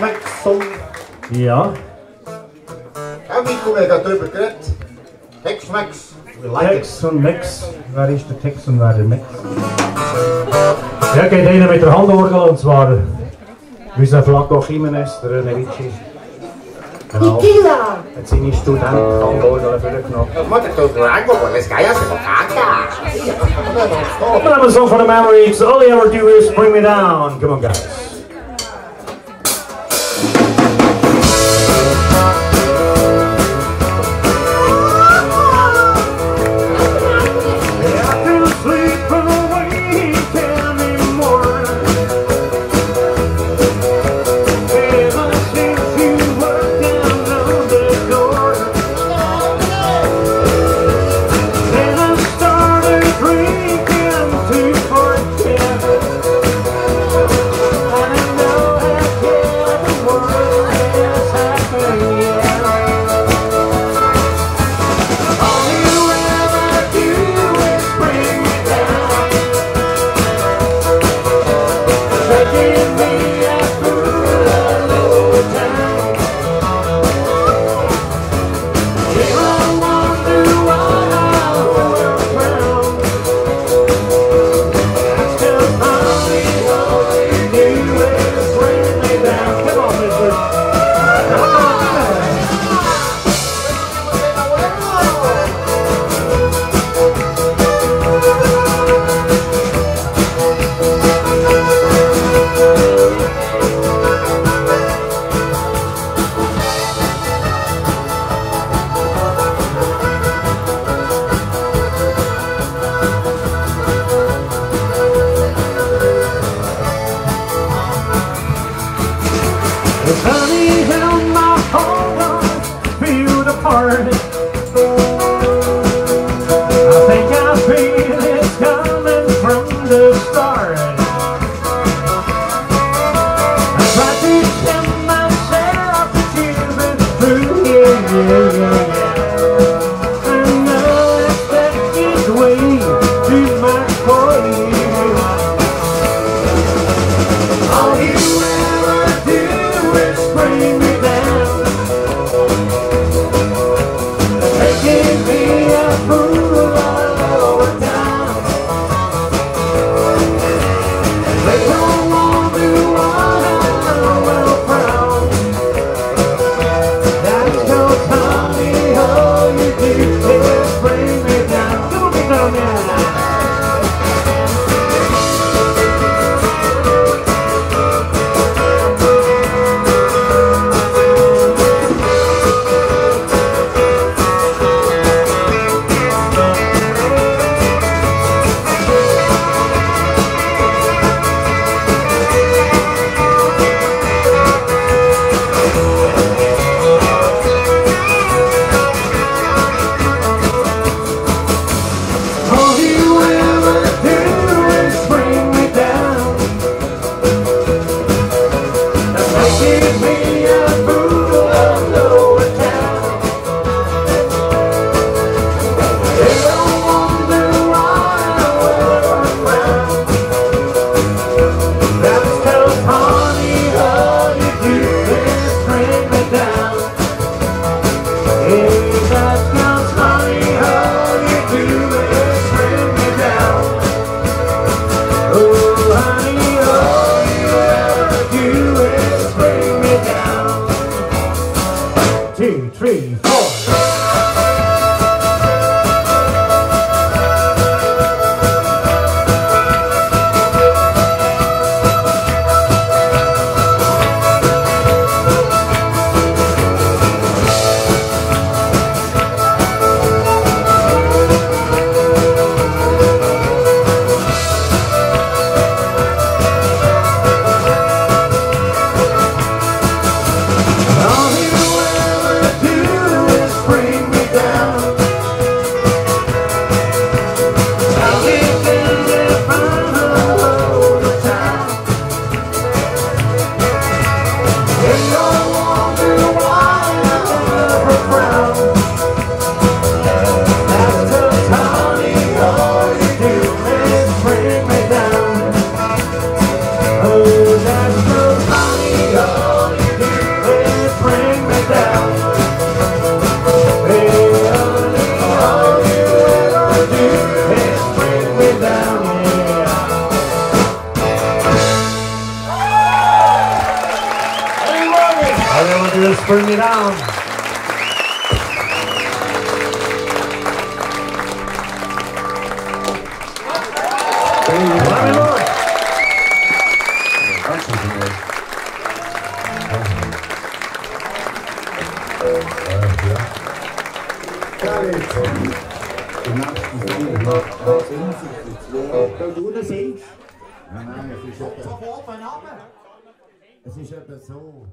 Max, Ja. En wie kom ik dat Tex Max. Hexmax. Like Hexen, Max. Waar is de Tex en waar de Max? Ja, kijk, de ene met de handorgel en. Wie zijn vlak nog Jiménez, de Renevici. Tequila! Het zijn niet studenten, ik Dat moet ik ook doen, want ik ga je ze Maar dat for the memories. All you ever do is bring me down. Come on, guys. Give me a boost. Singst. Nein, nein, es ist etwa so.